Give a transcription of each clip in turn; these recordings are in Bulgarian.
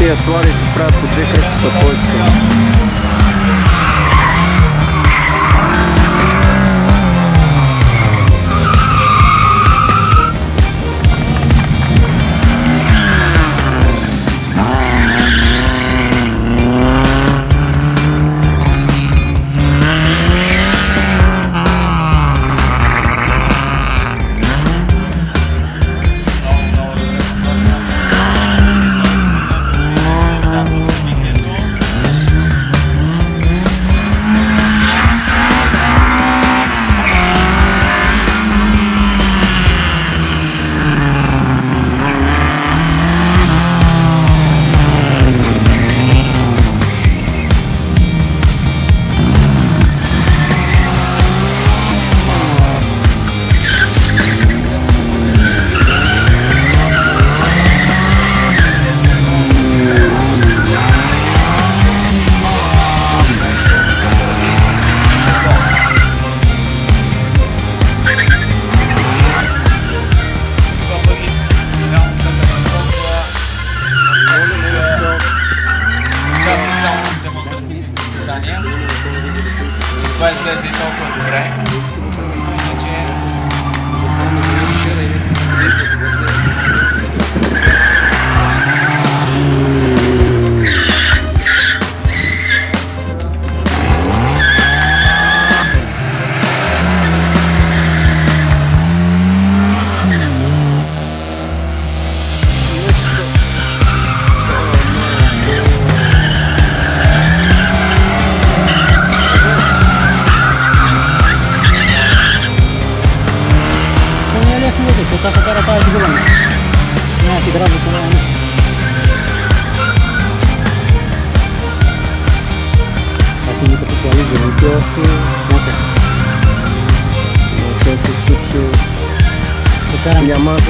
тия слади правят по две кръчета повече.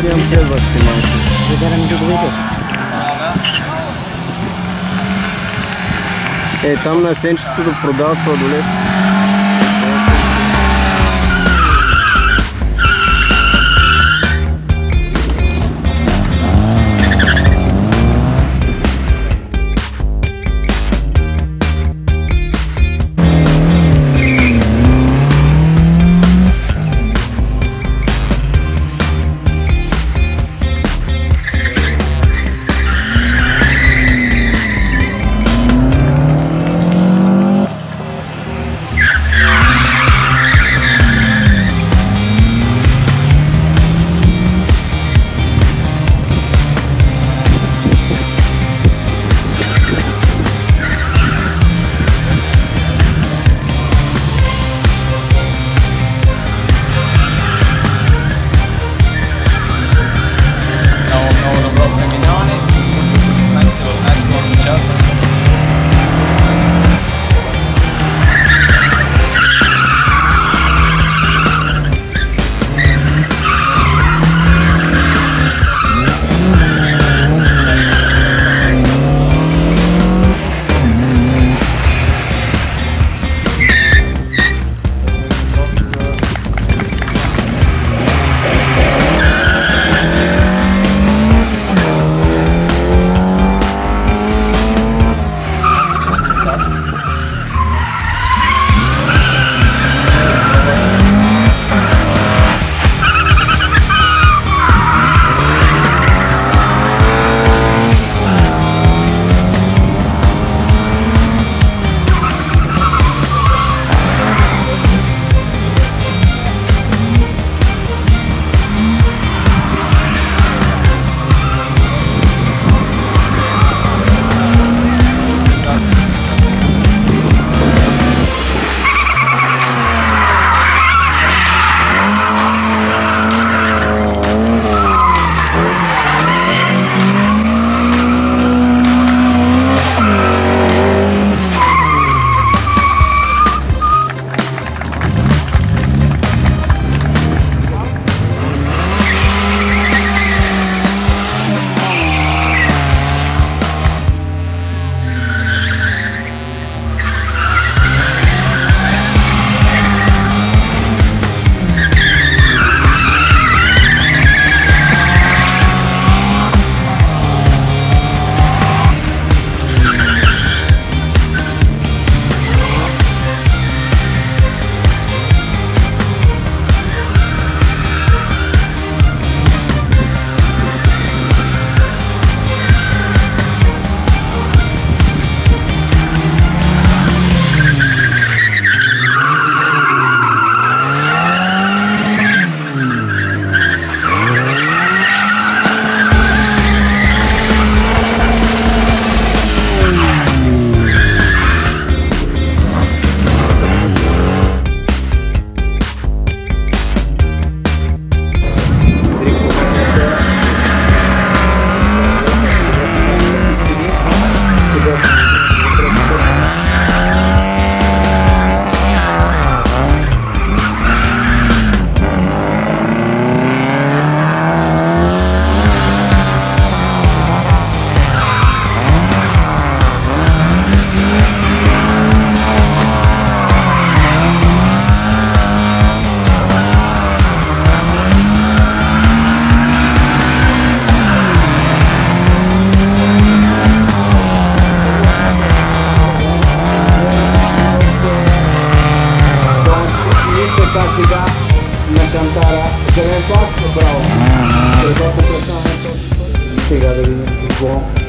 Прием следващи мачи. Вегарам ги двойка. Е, там на Сенчестото продават сладолет. very.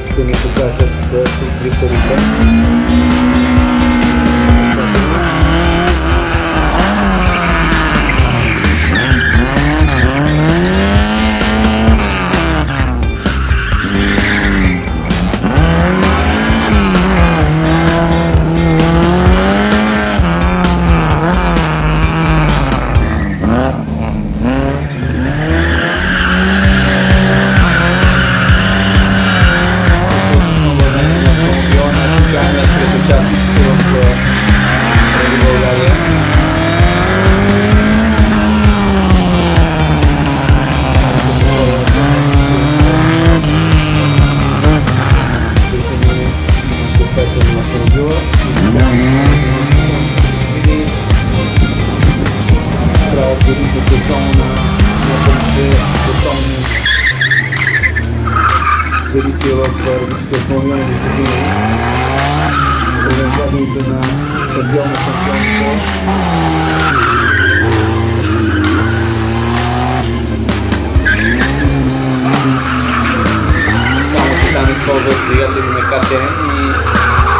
ficar tendo e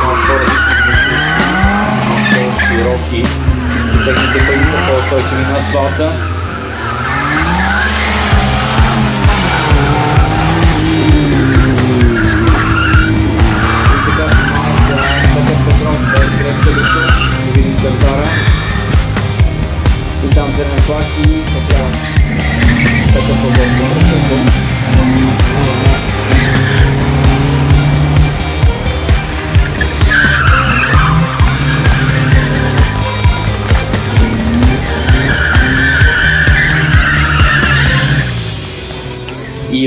uma prova de futebol, futebol aqui. Isso daqui depois de uma prova nacional, então.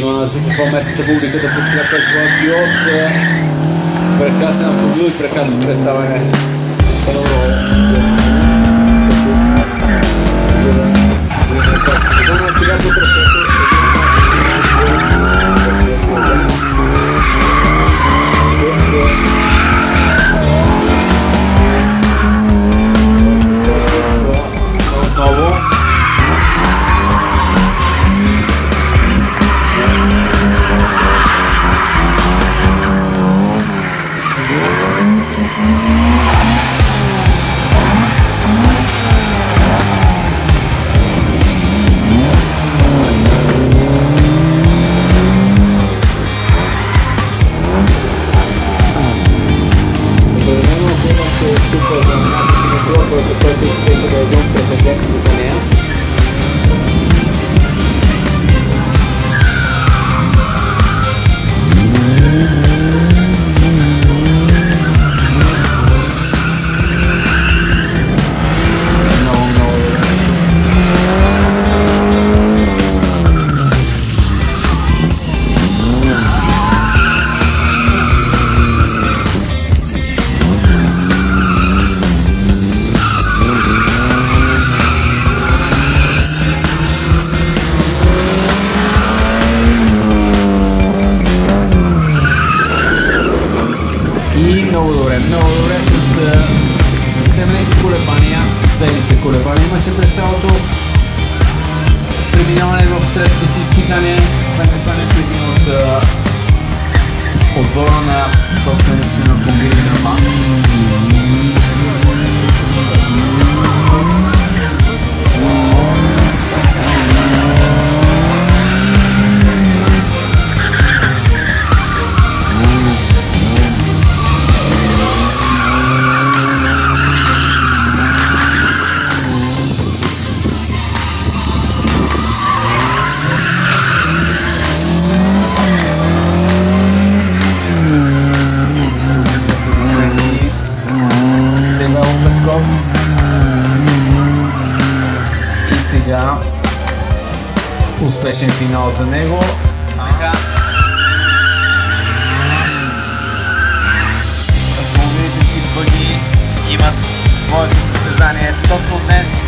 prima si conforma essere pubblico dopo che ha preso la più per caso non fu lui per caso prestava in Europa успешен финал за него. Така. Размогните ти имат своето състезание точно днес.